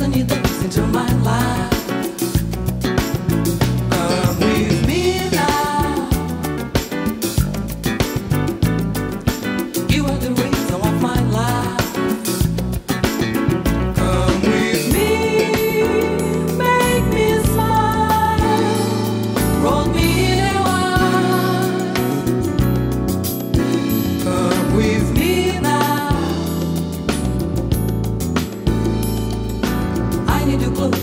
dancing, you into my life.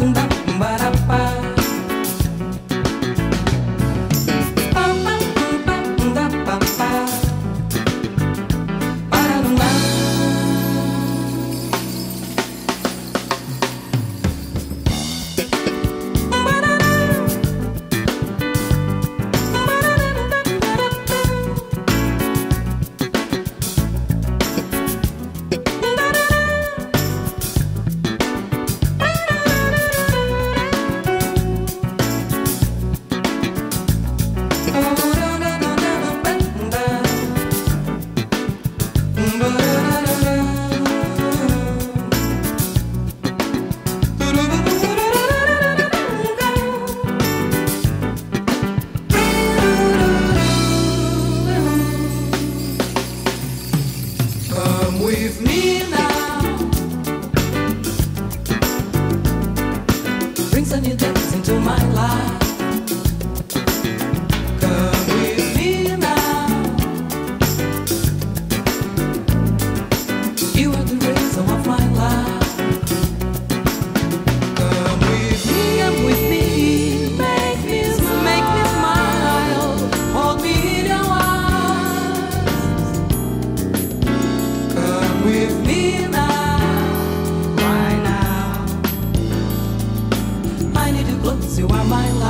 and bang. with me now. you are my life.